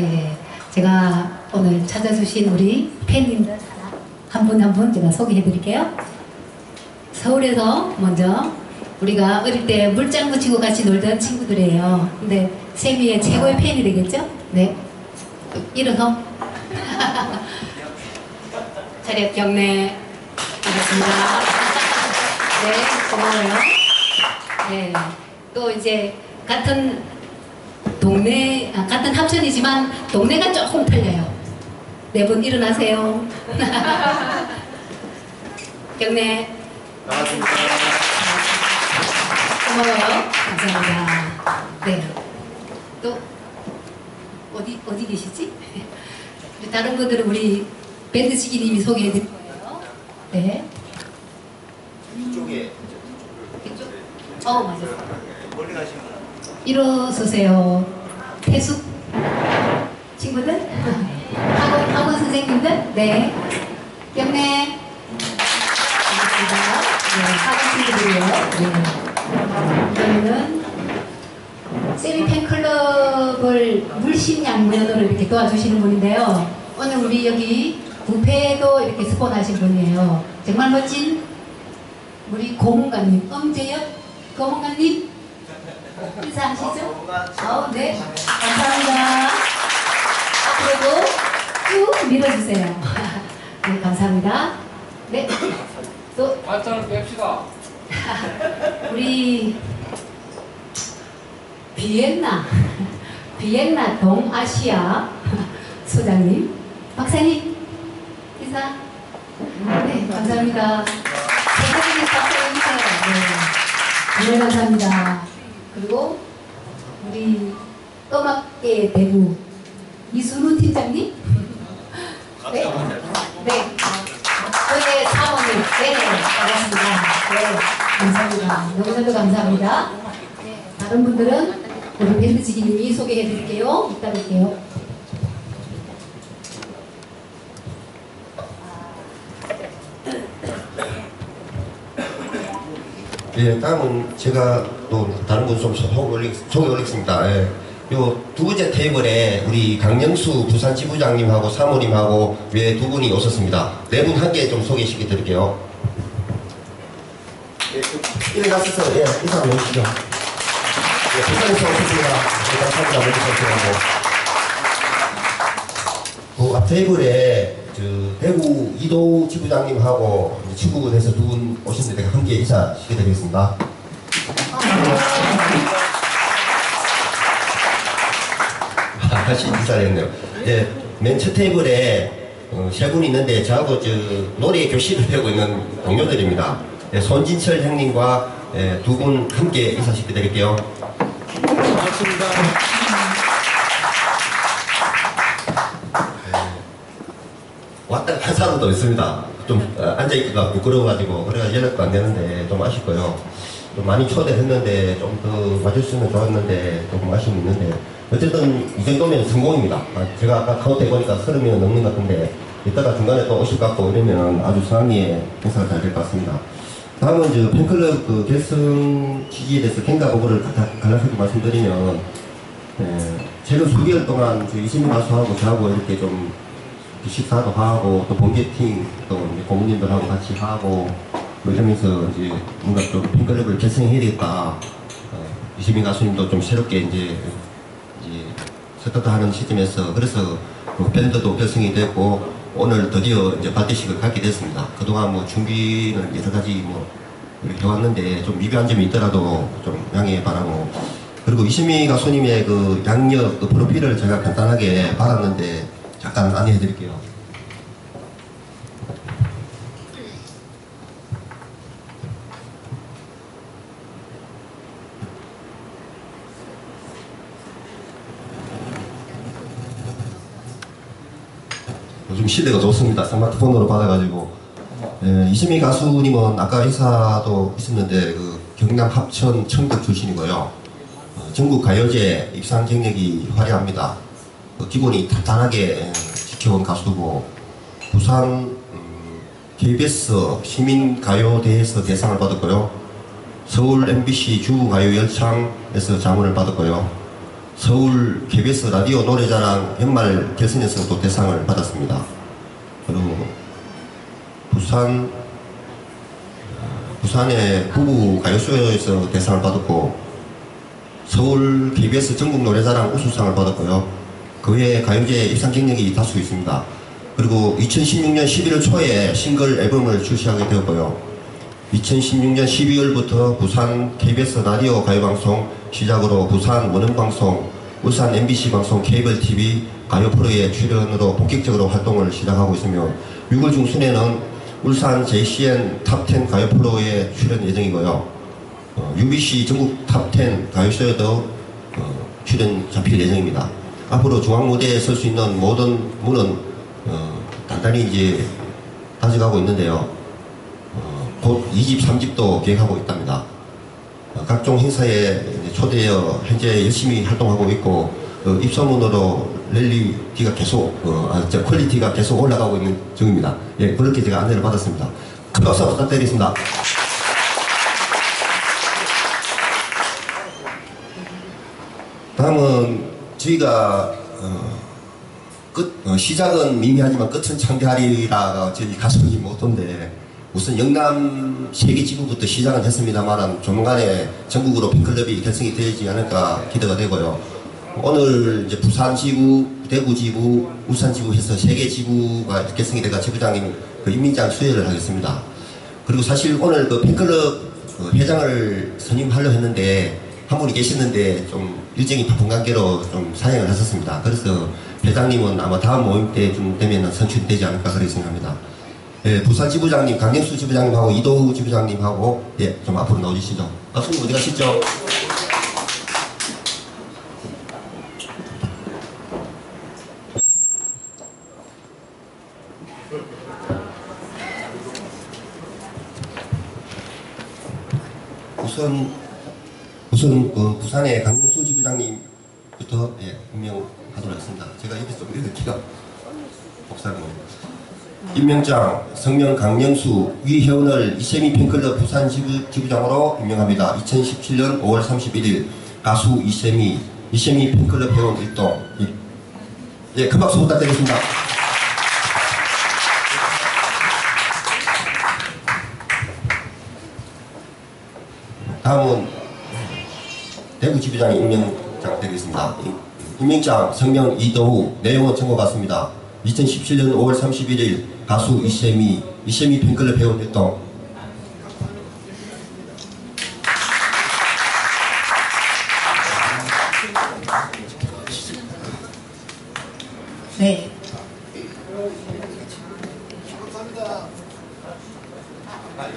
네, 제가 오늘 찾아주신 우리 팬님들 한분 한 분 제가 소개해 드릴게요. 서울에서 먼저 우리가 어릴 때 물장 붙이고 같이 놀던 친구들이에요. 근데 세미의 최고의 팬이 되겠죠? 네. 일어서. 차렷 경례 하겠습니다. 네, 고마워요. 네. 또 이제 같은 동네, 아, 같은 합천이지만 동네가 조금 틀려요. 네 분 일어나세요. 경례. 고마워요. 감사합니다. 네. 또 어디 어디 계시지? 다른 분들은 우리 밴드 지기님이 소개해 드릴 거예요. 네. 이쪽에 이쪽. 어 맞아요. 멀리 가시면 일어서세요. 태숙 친구들, 학원 학원 선생님들, 네. 경례. 네, 학원 친구들이요. 네. 저희는 세미 팬클럽을 물심양면으로 이렇게 도와주시는 분인데요. 오늘 우리 여기 부패도 이렇게 스폰하신 분이에요. 정말 멋진 우리 고문관님, 엄재엽 고문관님 인사하시죠? 어, 네. 감사합니다. 앞으로도 쭉 밀어주세요. 네, 감사합니다. 네. 또 발전을 뺍시다. 우리 비엔나 비엔나 동아시아 소장님 박사님 인사 네 감사합니다 대표님 박수 해주세요 네, 네 감사합니다 그리고 우리 음악계 대부 이순우 팀장님 네, 네. 저의 사모님, 네, 반갑습니다. 네, 감사합니다. 너무나도 감사합니다. 네, 다른 분들은 우리 밴드 지기님이 소개해 드릴게요. 이따 뵐게요. 예, 다음은 제가 또 다른 분 좀 소개 올리, 소개 올리겠습니다. 예. 요두 번째 테이블에 우리 강영수 부산 지부장님하고 사모님하고 외 두 분이 오셨습니다. 네 분 함께 좀 소개시켜 드릴게요. 예, 일어나셔서 예, 인사 해주시죠. 예, 부산에서 오셨습니다. 예, 감사합니다. 오시고. 그 앞 테이블에 저 대구 이도 지부장님하고 친구분에서 두분 내가 함께 인사 시켜 드리겠습니다. 아, 다시 인사를 했네요. 예, 맨첫 테이블에 어, 세 분이 있는데 저하고 저 노래 교실을 배우고 있는 동료들입니다. 예, 손진철 형님과 예, 두분 함께 인사시켜 드릴게요. 반갑습니다. 간 사람도 있습니다. 좀 어, 앉아있기가 부끄러워가지고 그래가 연락도 안 되는데 좀 아쉽고요. 좀 많이 초대했는데 좀 더 와줬으면 좋았는데 조금 아쉬움이 있는데 어쨌든 이 정도면 성공입니다. 아, 제가 아까 카운트 해보니까 서른 명 넘는 것 같은데 이따가 중간에 또 오실 것 같고 이러면 아주 상위에 행사가 잘 될 것 같습니다. 다음은 저 팬클럽 그 결성 취지에 대해서 갱가 보고를 간략하게 말씀드리면 예, 최근 수개월 동안 저희 이신민 가수하고 저하고 이렇게 좀 식사도 하고 또 본게팅 또 이제 고모님들하고 같이 하고 뭐 이러면서 이제 뭔가 좀 팬클럽을 결성해야 되겠다. 어, 이시민 가수님도 좀 새롭게 이제 이제 스타트하는 시점에서 그래서 뭐 밴드도 결성이 됐고 오늘 드디어 이제 발대식을 갖게 됐습니다. 그동안 뭐 준비는 여러 가지 뭐 이렇게 해왔는데 좀 미비한 점이 있더라도 좀 양해 바라고 그리고 이시미 가수님의 그 양력 그 프로필을 제가 간단하게 받았는데 잠깐 안내해 드릴게요. 요즘 시대가 좋습니다. 스마트폰으로 받아가지고. 예, 이시미 가수님은 아까 인사도 있었는데 그 경남 합천 청덕 출신이고요. 어, 전국 가요제 입상 경력이 화려합니다. 그 기본이 탄탄하게 예, 지켜온 가수고 부산 음, KBS 시민가요대에서 대상을 받았고요. 서울 MBC 주가요열창에서 자문을 받았고요. 서울 KBS 라디오 노래자랑 연말 결선에서 또 대상을 받았습니다. 그리고 부산 부산의 부부 가요쇼에서 대상을 받았고 서울 KBS 전국 노래자랑 우수상을 받았고요. 그 외에 가요계 입상 경력이 다수 있습니다. 그리고 2016년 11월 초에 싱글 앨범을 출시하게 되었고요. 2016년 12월부터 부산 KBS 라디오 가요방송 시작으로 부산 원음방송, 울산 MBC 방송, 케이블 TV 가요 프로의 출연으로 본격적으로 활동을 시작하고 있으며 6월 중순에는 울산 JCN 탑10 가요 프로에 출연 예정이고요. 어, UBC 전국 탑10 가요쇼에도 어, 출연 잡힐 예정입니다. 앞으로 중앙 무대에 설 수 있는 모든 문은 어, 단단히 이제 다져가고 있는데요. 어, 곧 2집, 3집도 계획하고 있답니다. 어, 각종 행사에 초대하여 현재 열심히 활동하고 있고 어, 입소문으로 랠리티가 계속 어, 아, 저 quality가 계속 올라가고 있는 중입니다. 예, 그렇게 제가 안내를 받았습니다. 큰 박수 부탁드리겠습니다. 다음은 저희가 어, 끝 어, 시작은 미미하지만 끝은 창대하리라가 저희 가수님 모토인데 우선 영남 세계 지구부터 시작은 했습니다만 조만간에 전국으로 팬클럽이 결성이 되지 않을까 기대가 되고요. 오늘 이제 부산 지구, 대구 지구, 울산 지구 해서 세계 지구가 결성이 돼가 지부장님 그 임민장 수여를 하겠습니다. 그리고 사실 오늘 그 팬클럽 그 회장을 선임하려 했는데 한 분이 계셨는데 좀 일정이 바쁜 관계로 좀 사행을 하셨습니다. 그래서 회장님은 아마 다음 모임 때좀 되면 선출되지 않을까 그렇게 생각합니다. 예, 부산 지부장님, 강경수 지부장님하고 이도우 지부장님하고 예, 좀 앞으로 나오시죠. 가수님 어디 가시죠? 우선 우선 그 부산의 강 예, 임명하도록 하겠습니다. 제가 여기서 좀 읽을게요. 복사는 임명장 성명 강명수 위혜원을 이세미 팬클럽 부산 지부, 지부장으로 임명합니다. 2017년 5월 31일 가수 이세미 이세미 팬클럽 회원 일동 예, 예, 큰 박수 부탁드리겠습니다. 다음은 대구 지부장 임명 장 드리겠습니다. 임명장 성명 이도우 내용은 청과 같습니다. 2017년 5월 31일 가수 이세미 이세미 팬클럽 회원 활동 네.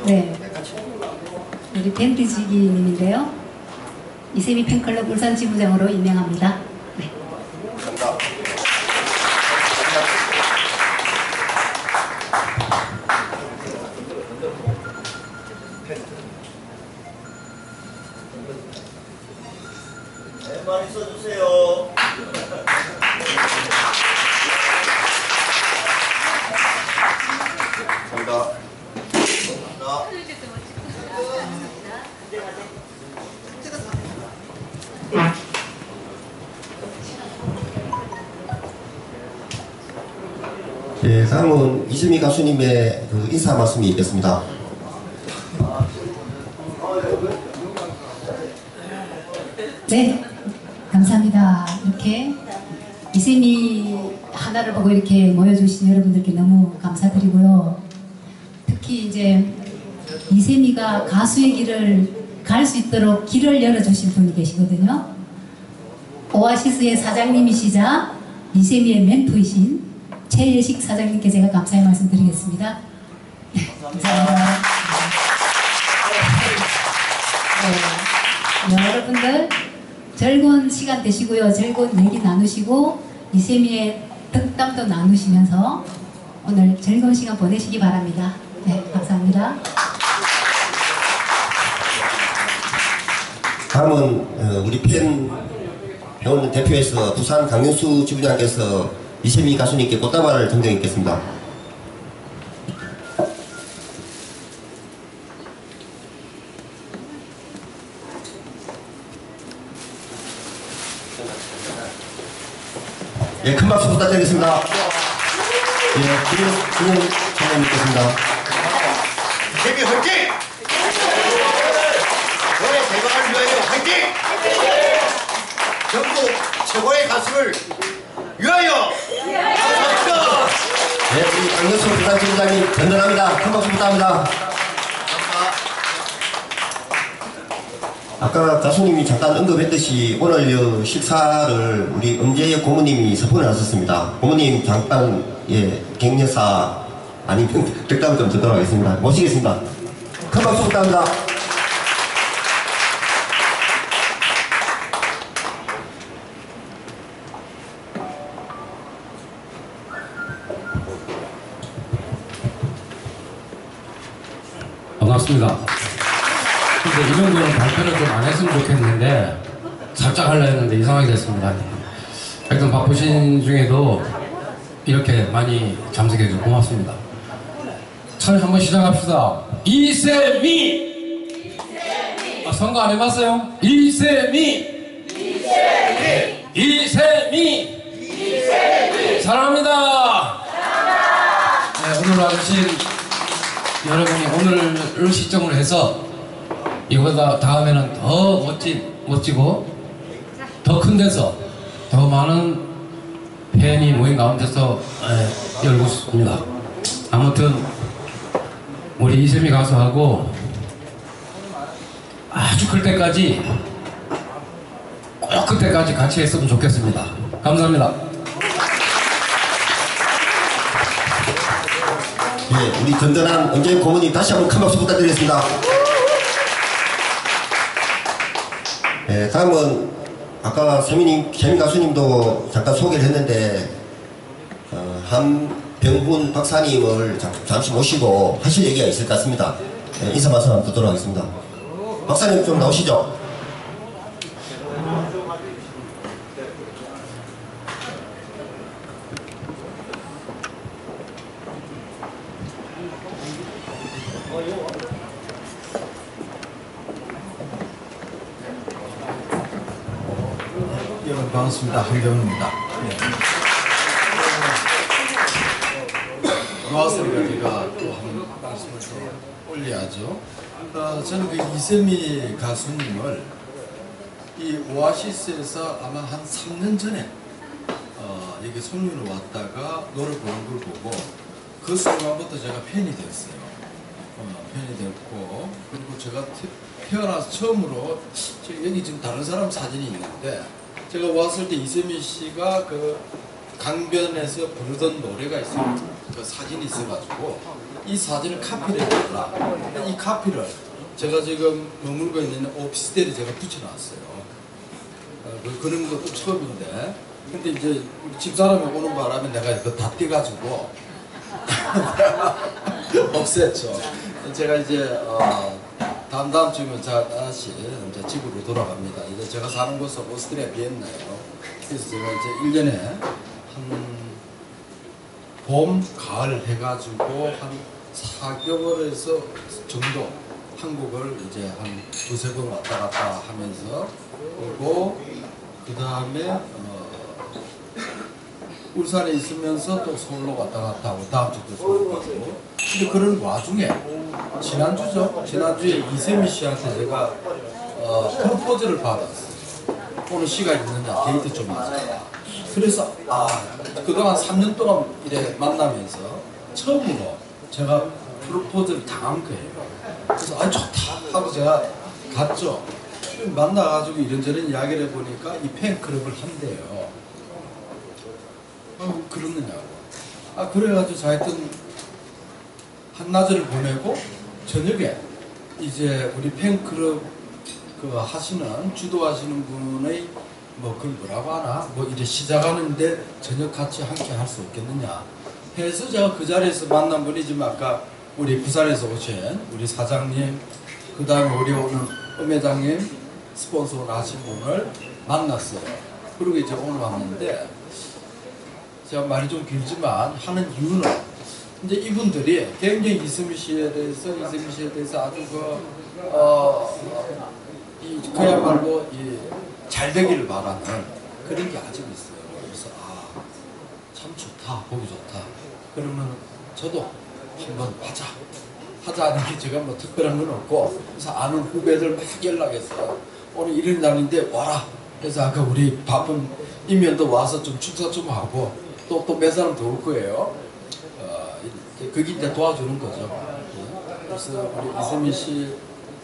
네. 우리 밴드지기님인데요. 이세미 지부장으로 임명합니다. 네. 감사합니다. 네, 많이 써주세요. 다음은 이수미 가수님의 그 인사 말씀이 있겠습니다. 네, 감사합니다. 이렇게 이세미 하나를 보고 이렇게 모여주신 여러분들께 너무 감사드리고요. 특히 이제 이세미가 가수의 길을 갈 수 있도록 길을 열어주신 분이 계시거든요. 오아시스의 사장님이시자 이세미의 멘토이신 최예식 사장님께 제가 감사의 말씀 드리겠습니다. 네, 감사합니다. 네, 여러분들 즐거운 시간 되시고요. 즐거운 얘기 나누시고 이세미의 덕담도 나누시면서 오늘 즐거운 시간 보내시기 바랍니다. 네, 감사합니다. 다음은 어, 우리 팬 회원 대표에서 부산 강윤수 지부장께서 이세미 가수님께 꽃다발을 전정했겠습니다. 예, 큰 박수 부탁드리겠습니다. 예, 차장님 뵙겠습니다. 재미 화이팅! 노래 대박을 위하여 화이팅! 전국 최고의 가수를 위하여! 감사합니다! 네, 강경수 부산지부장님 든든합니다. 큰 박수 부탁합니다. 아까 가수님이 잠깐 언급했듯이 오늘 이 식사를 우리 음재혁 고모님이 서폰을 하셨습니다. 고모님 잠깐 예 갱여사 아니면 덕담을 좀 듣도록 하겠습니다. 모시겠습니다. 큰 박수 부탁합니다. 반갑습니다. 근데 이런 거는 발표를 좀 안 했으면 좋겠는데 살짝 하려 했는데 이상하게 됐습니다. 하여튼 바쁘신 중에도 이렇게 많이 잠석해 주셔서 고맙습니다. 차를 한번 시작합시다. 이세미! 아, 선거 안 해봤어요? 이세미! 이세미! 사랑합니다! 네, 오늘 와주신 여러분이 오늘을 시점으로 해서 이보다 다음에는 더 멋진, 멋지고 더 큰 데서 더 많은 팬이 모인 가운데서 에, 열고 싶습니다. 아무튼 우리 이세미 가수하고 아주 클 때까지 꼭 그때까지 같이 했으면 좋겠습니다. 감사합니다. 예, 우리 든든한 음재혁 고모님 다시 한번 큰 박수 부탁드리겠습니다. 예, 다음은 아까 세민님, 세민 가수님도 잠깐 소개를 했는데 어, 한병훈 박사님을 잠, 잠시 모시고 하실 얘기가 있을 것 같습니다. 예, 인사 말씀 한번 듣도록 하겠습니다. 박사님 좀 나오시죠? 가수님을 이 오아시스에서 아마 한 3년 전에 어, 여기 송년을 왔다가 노래 보는 걸 보고 그 순간부터 제가 팬이 됐어요. 어, 팬이 됐고 그리고 제가 태- 태어나서 처음으로 저 여기 지금 다른 사람 사진이 있는데 제가 왔을 때 이세미 씨가 그 강변에서 부르던 노래가 있어요. 그 사진이 있어가지고 이 사진을 카피를 해달라. 이 카피를 제가 지금 머물고 있는 오피스텔에 제가 붙여놨어요. 어, 그, 그런 것도 처음인데 근데 이제 집사람이 오는 바람에 내가 이거 다 떼가지고 없앴죠. 제가 이제 어, 다음 다음 주면 자 다시 이제 집으로 돌아갑니다. 이제 제가 사는 곳은 오스트리아 비엔나예요. 그래서 제가 이제 1년에 한 봄, 가을 해가지고 한 4개월에서 정도 한국을 이제 한 두세 번 왔다 갔다 하면서 그리고 그 다음에 어, 울산에 있으면서 또 서울로 왔다 갔다 하고 다음 주도 서울 가고. 근데 그런 와중에 지난주죠. 지난주에 이세미 씨한테 제가 어, 프로포즈를 받았어요. 오늘 시간 있느냐 데이트 좀 하자 그래서 아 그동안 3년 동안 이래 만나면서 처음으로 제가 프로포즈를 당한 거예요 그래서 아 좋다 하고 제가 갔죠 만나가지고 이런저런 이야기를 해보니까 이 팬클럽을 한대요 아, 그러느냐고. 아, 그래가지고 자 하여튼 한낮을 보내고 저녁에 이제 우리 팬클럽 그 하시는, 주도하시는 분의 뭐 그걸 뭐라고 하나? 뭐 이제 시작하는데 저녁 같이 함께 할 수 없겠느냐. 해서 제가 그 자리에서 만난 분이 지금 아까 우리 부산에서 오신 우리 사장님, 그 다음에 우리 오늘 음회장님, 스폰서 하신 분을 만났어요. 그리고 이제 오늘 왔는데 제가 말이 좀 길지만 하는 이유는 이제 이분들이 굉장히 이승미 씨에 대해서 이승미 씨에 대해서 아주 그 어, 이 그야말로 이 잘 되기를 바라는 그런 게 아직 있어요. 그래서 아 참 좋다 보기 좋다 그러면 저도 한번 하자. 하자 하는 게 제가 뭐 특별한 건 없고 그래서 아는 후배들 막 연락해서 오늘 이런 날인데 와라. 그래서 아까 우리 바쁜 이면도 와서 좀 축사 좀 하고 또 또 몇 사람 더 올 거예요. 어, 이- 그게 이제 도와주는 거죠. 예. 그래서 우리 이세민 씨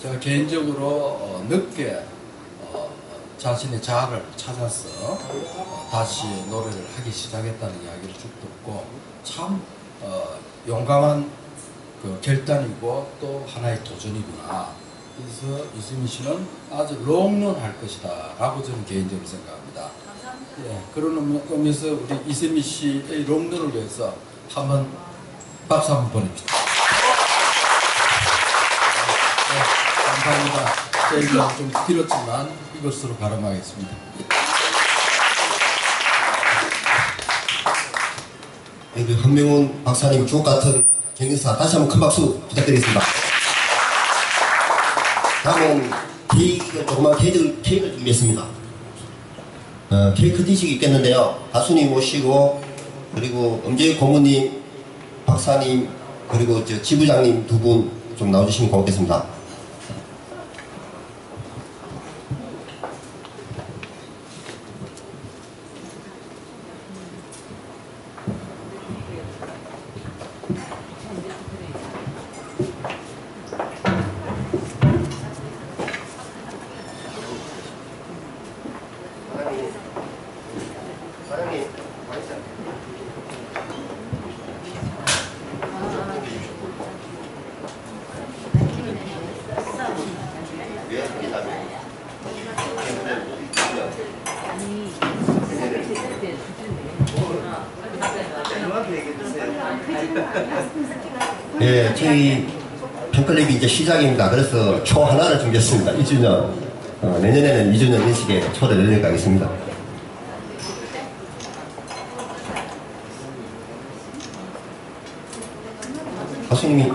제가 개인적으로 어, 늦게 어, 자신의 자아를 찾아서 어, 다시 노래를 하기 시작했다는 이야기를 쭉 듣고 참 어, 용감한 그 결단이고 또 하나의 도전이구나. 그래서 이수민 씨는 아주 롱런 할 것이다 라고 저는 개인적으로 생각합니다. 예, 그런 의미- 의미에서 우리 이세민 씨의 롱런을 위해서 한번 박수 한번 보냅시다. 네, 감사합니다. 저희가 좀 길었지만 이것으로 발언하겠습니다. 네, 그 한명훈 박사님 주옥 같은 경영사 다시 한번 큰 박수 부탁드리겠습니다. 다음은 케이크, 조그만 케이크, 케이크를 준비했습니다. 어, 케이크 드시기 있겠는데요. 가수님 모시고, 그리고 음재 고모님, 박사님, 그리고 저 지부장님 두 분 좀 나와주시면 고맙겠습니다. 예, 저희 팬클럽이 이제 시작입니다. 그래서 초 하나를 준비했습니다. 2주년. 어, 내년에는 2주년 인식에 초를 열려가겠습니다. 가수님이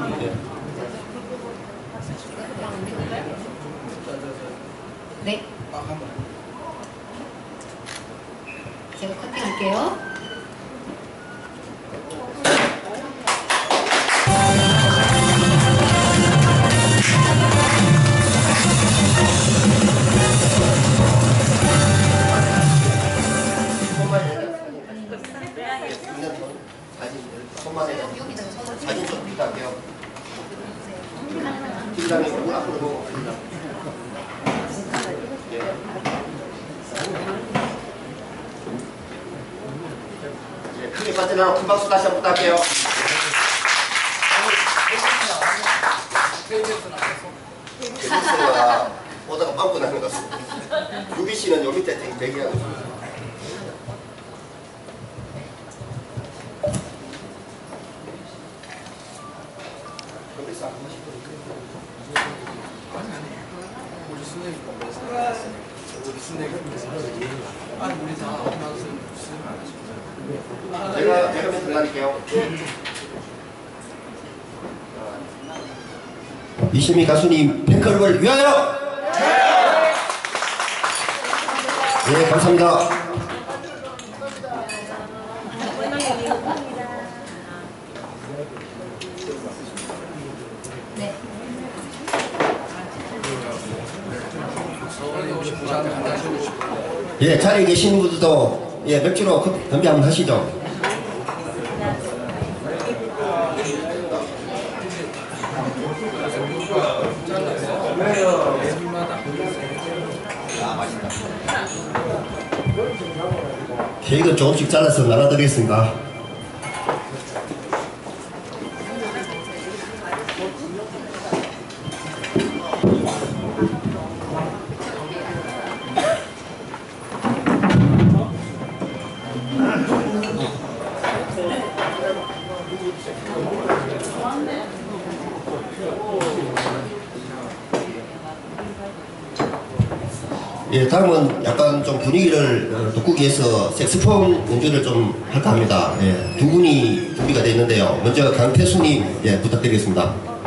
KBS가 오다가 빵꾸 나는 것 같습니다. 유비 씨는 요 밑에 대- 대기하고 있습니다. 제가 제가 멘트 드릴게요. 이시미 가수님 팬클럽을 위하여! 네, 감사합니다. 네. 예, 자리에 계신 분들도 예, 맥주로 건배 한번 하시죠. 조금씩 잘라서 나눠드리겠습니다. 약간 좀 분위기를 어, 돋구기 위해서 색스폰 연주를 좀 할까 합니다. 예, 두 분이 준비가 되어 있는데요. 먼저 강태수님, 예, 부탁드리겠습니다.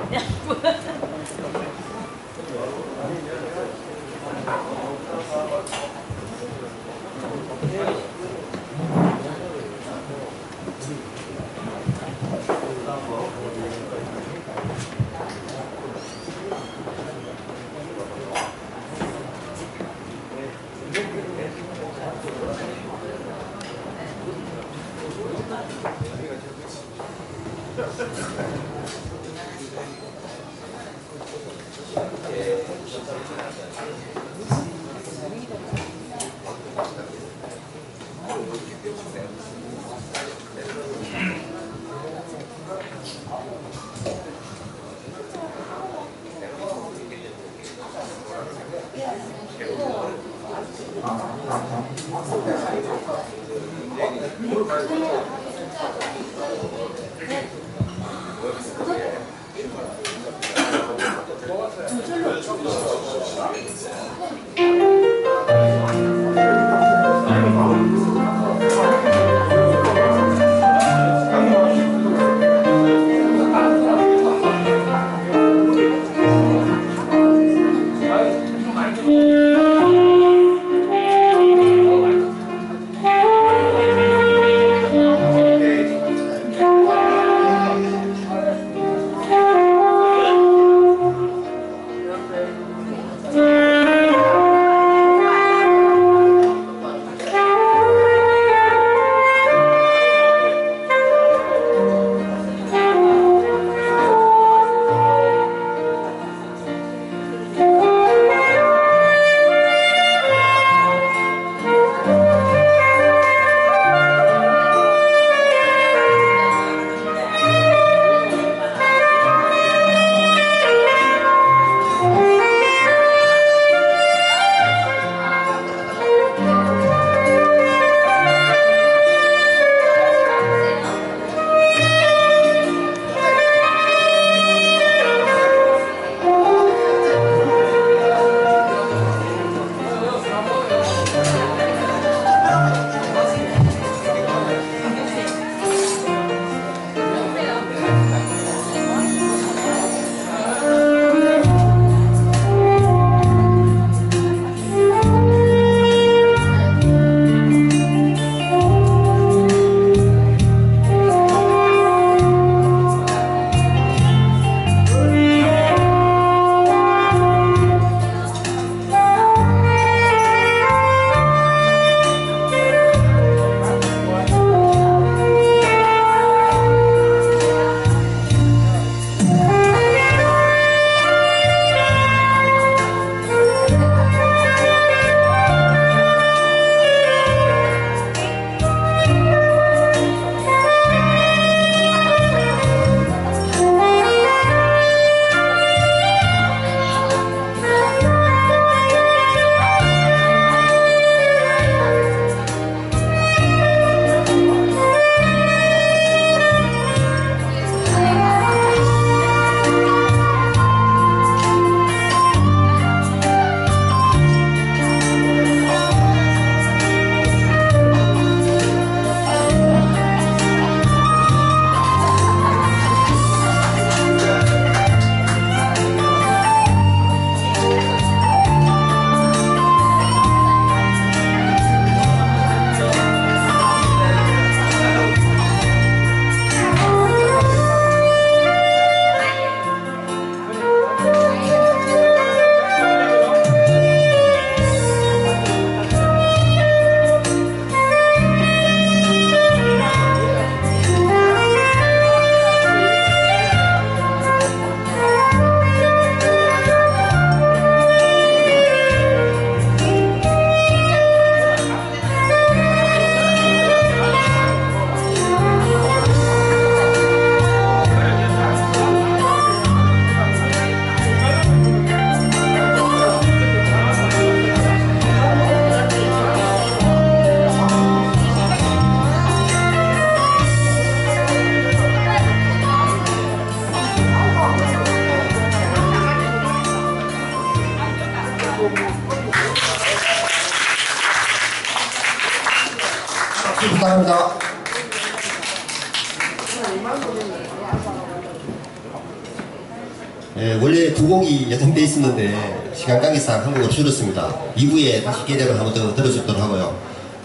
2부에 다시 기회되면 한번더 들어주도록 하고요.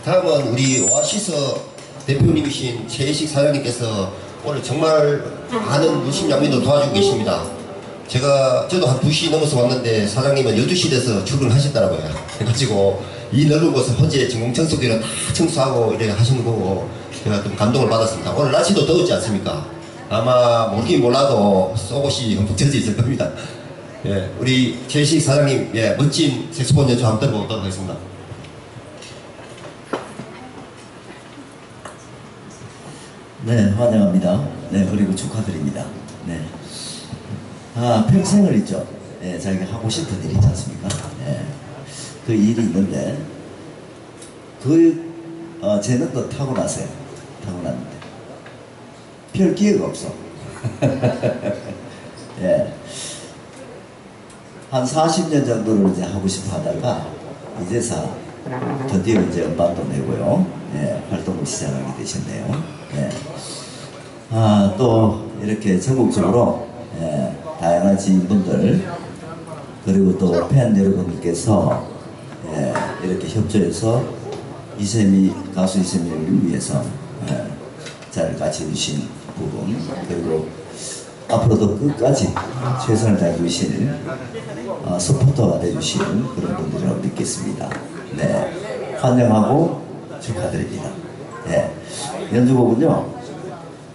다음은 우리 오아시스 대표님이신 최혜식 사장님께서 오늘 정말 많은 무심 양민을 도와주고 계십니다. 제가 저도 한 2시 넘어서 왔는데 사장님은 12시 돼서 출근하셨더라고요. 그래가지고 이 넓은 곳을 혼자 전공 청소기로 다 청소하고 이렇게 하시는 거고 제가 좀 감동을 받았습니다. 오늘 날씨도 더웠지 않습니까? 아마 모르긴 몰라도 속옷이 흠뻑 젖어 있을 겁니다. 예, 우리 최식 사장님, 예, 멋진 색소폰 연주 한번 들어보도록 하겠습니다. 네, 환영합니다. 네, 그리고 축하드립니다. 네. 아, 평생을 있죠. 네, 자기가 하고 싶은 일 있지 않습니까? 네. 그 일이 있는데, 그, 어, 재능도 타고나세요. 타고났는데. 별 기회가 없어. 예. 한 40년 정도를 이제 하고 싶어 하다가, 이제서 드디어 이제 음반도 내고요. 예, 활동을 시작하게 되셨네요. 예. 아, 또 이렇게 전국적으로 예, 다양한 지인분들 그리고 또 팬 여러분께서 예, 이렇게 협조해서 이세미 가수 이세미를 위해서 예, 잘 같이 해주신 부분 그리고 앞으로도 끝까지 최선을 다해 주실 어, 서포터가 되주신 그런 분들이라고 믿겠습니다. 네, 환영하고 축하드립니다. 네, 연주곡은요,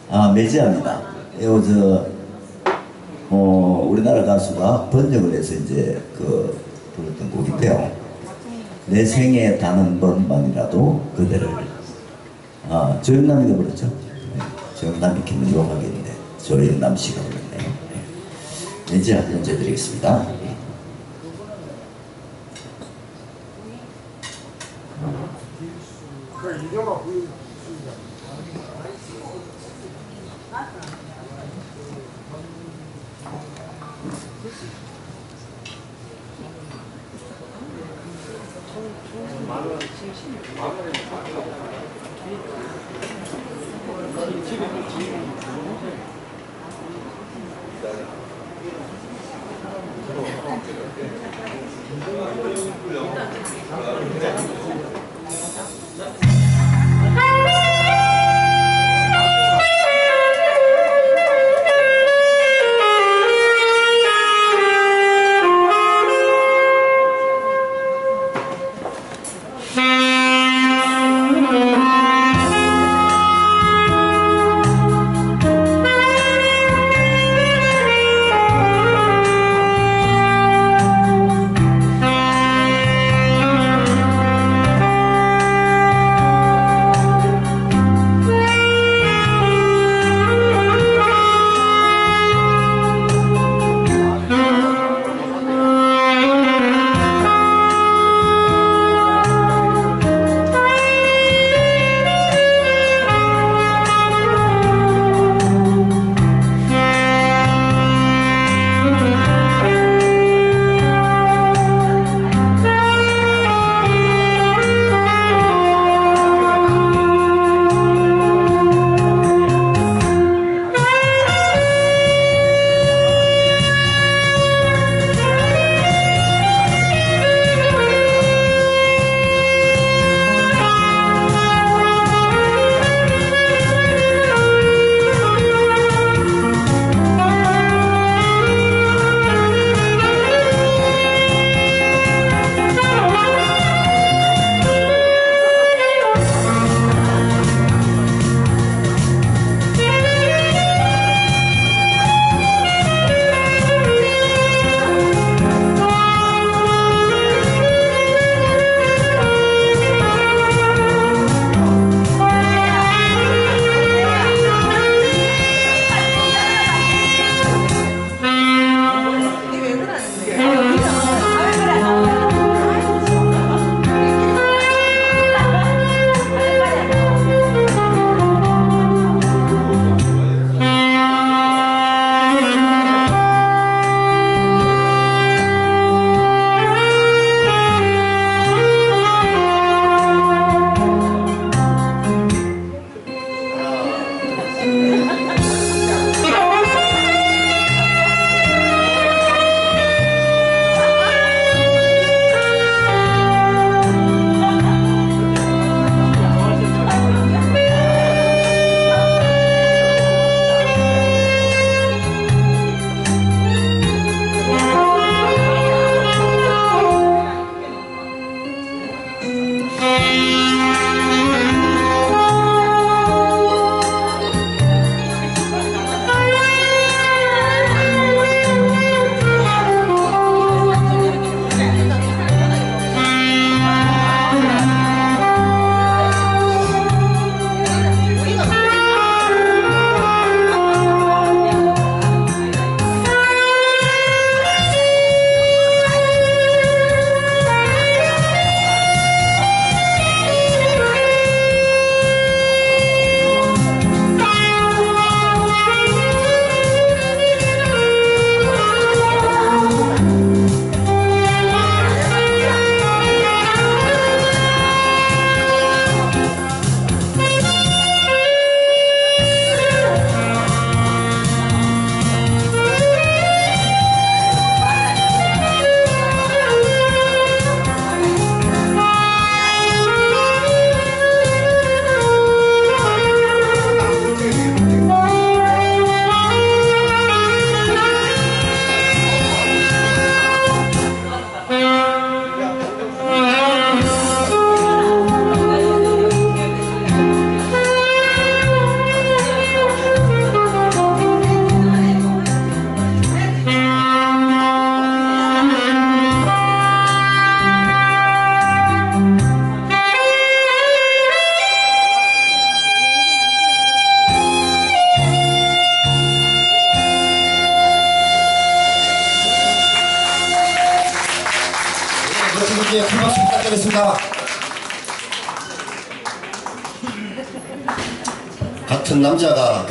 아, 매지합니다. 이거 저, 어, 우리나라 가수가 번역을 해서 이제 그, 불렀던 곡인데요. 내 생에 단 한 번만이라도 그대를, 아, 조영남이가 불렀죠? 네, 조영남이 기분 유명하겠 는데, 조영남 씨가 불렀네요. 네. 매지아 연주해드리겠습니다.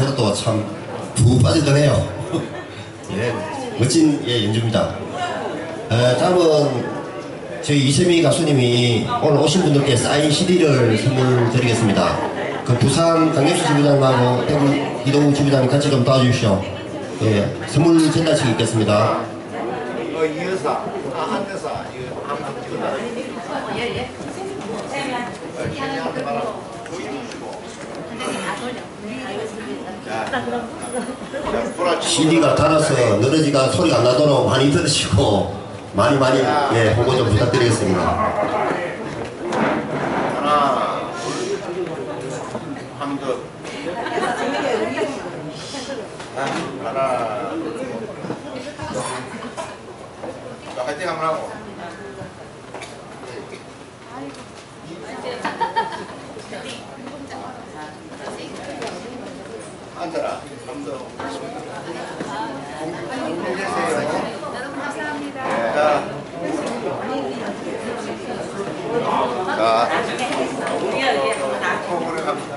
그래도 참두 빠지더네요. 예, 멋진 예, 연주입니다. 에, 다음은 저희 이세미 가수님이 오늘 오신 분들께 사인 CD를 선물 드리겠습니다. 그 부산 강력수 지부장님하고 대구 이동우 지부장님 같이 좀 도와주십시오. 예, 선물 전달식 있겠습니다. 어, 이 여사, 아, 한 여사, 이거 한번 찍어놔. 자, 보 CD가 달아서 늘어지가 소리가 안 나도록 많이 들으시고 많이 많이 예, 홍보 좀 부탁드리겠습니다. 하나, 한 더. 하나. 자, 화이팅 한번 하고. 앉아라. 한 더. 공개되세요. 자. 자. 공부를 갑니다.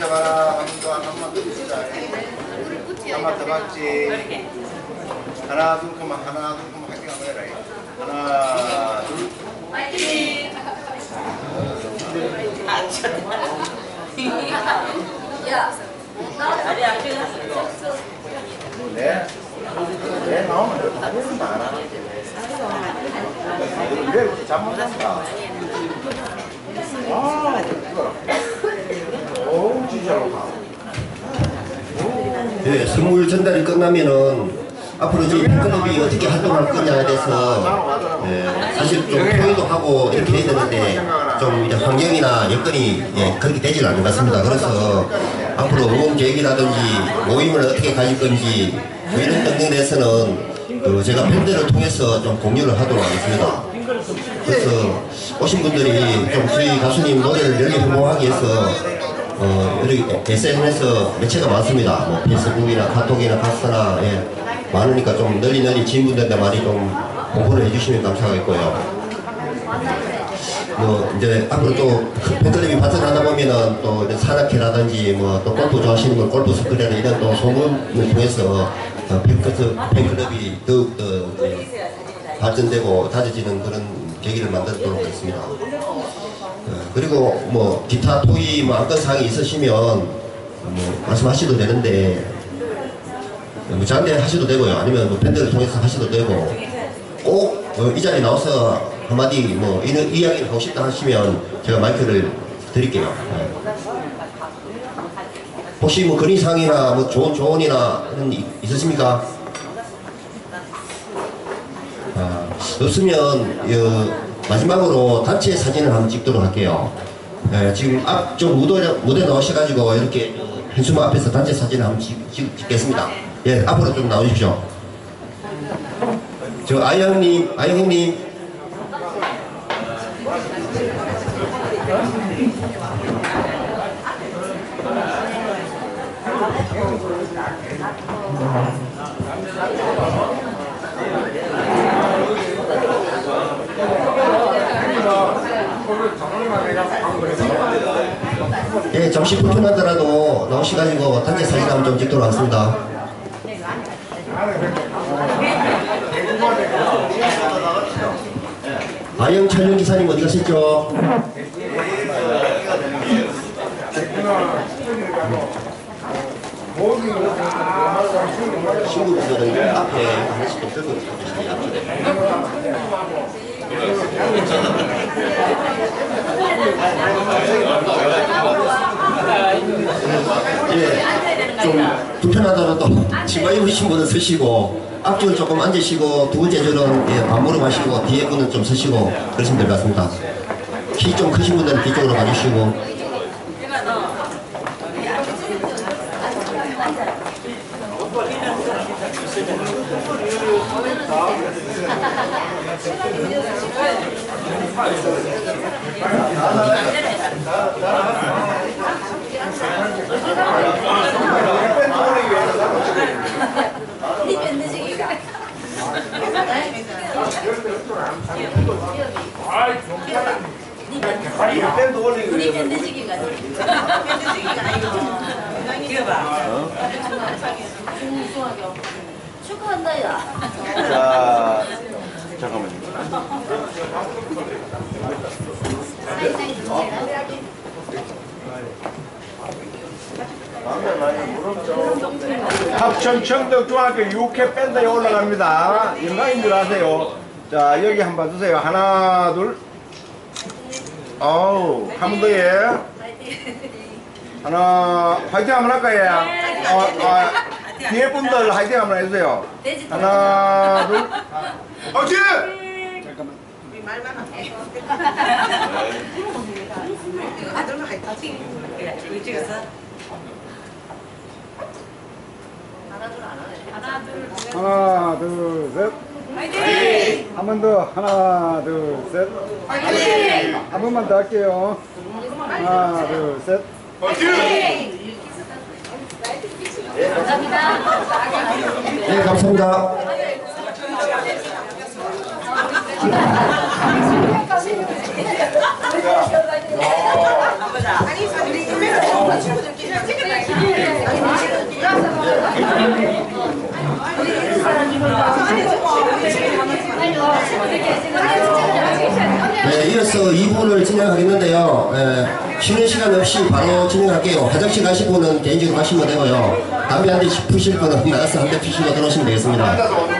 한번더 한번 더 주자. 한번 더 박지. 하나 둘 그만 하나 둘 그만 화이팅 한번. 하나 둘. 네. 네 나오면 좀 다르지 마라. 왜 이렇게 잘못한다. 아, 이거. 어 우, 진짜로. 예, 선물 전달이 끝나면은 앞으로 저희 팬클럽이 어떻게 활동할 거냐에 대해서 예, 사실 좀 토의도 하고 이렇게 해야 되는데 좀 이제 환경이나 여건이 예, 그렇게 되질 않는 것 같습니다. 그래서 앞으로 모임 계획이라든지 모임을 어떻게 가질 건지 뭐 이런 등등에 대해서는 그 제가 팬들을 통해서 좀 공유를 하도록 하겠습니다. 그래서 오신 분들이 좀 저희 가수님 노래를 널리 홍보하기 위해서 어, 이렇게 SNS 매체가 많습니다. 뭐 페이스북이나 카톡이나 카스나 예, 많으니까 좀 널리 널리 지인분들한테 많이 좀 홍보를 해주시면 감사하겠고요. 뭐 이제 앞으로 또그 팬클럽이 발전 하다 보면은 또 산악회라든지 뭐또 골프 좋아하시는 분 골프 스크래나 이런 또 소문을 통해서 어, 팬클럽, 팬클럽이 더욱 더 이제 발전되고 다져지는 그런 계기를 만들도록 하겠습니다. 어, 그리고 뭐 기타 토의 뭐 안건 사항이 있으시면 뭐 말씀하셔도 되는데 뭐 저한테 하셔도 되고요. 아니면 뭐 팬들을 통해서 하셔도 되고 꼭 이 자리에 나와서 한마디 뭐 이, 이야기를 하고 싶다 하시면 제가 마이크를 드릴게요. 네. 혹시 뭐 건의사항이나 뭐 좋은 조언이나 이런 이- 있으십니까? 아, 없으면 어, 마지막으로 단체 사진을 한번 찍도록 할게요. 예, 지금 앞쪽 무대, 무대 나오셔가지고 이렇게 현수막 앞에서 단체 사진을 한번 찍, 찍, 찍겠습니다. 예, 앞으로 좀 나오십시오. 저 아영님, 아영님. 예, 잠시 불편하더라도 나오셔가지고 단체 사진 한번 좀 찍도록 하겠습니다. 아영 촬영 기사님 어디 가셨죠? 친구분들은 앞에 하나씩 좀 들고 계시네요. 예, 좀 불편하더라도 치마 입으신 분은 서시고 앞줄 조금 앉으시고 두 번째 줄은 예, 반무릎 하시고 뒤에 분은 좀 서시고 그러시면 될 것 같습니다. 키 좀 크신 분들은 뒤쪽으로 가주시고 축하한다 야. 자, 잠깐만 요. 합천 청덕중학교 6회 밴드에 올라갑니다. 영광인 줄 아세요. 자, 여기 한 번 주세요. 하나, 둘. 어우, 한 번더 예. 하나, 화이팅 한번 할까요? 어, 어, 뒤에 분들 화이팅 한번 해주세요. 하나, 둘. 화이팅! 하 나, 둘, 셋. 한번 더. 하나, 둘, 셋. 한 번만 더 할게요. 하나, 둘, 셋. 네, 감사합니다. 네, 이어서 2부를 진행하겠는데요. 예, 쉬는 시간 없이 바로 진행할게요. 화장실 가실 분은 개인적으로 가시면 되고요. 담배 한 대 피실 분은 나가서 한 대 피시고 들어오시면 되겠습니다.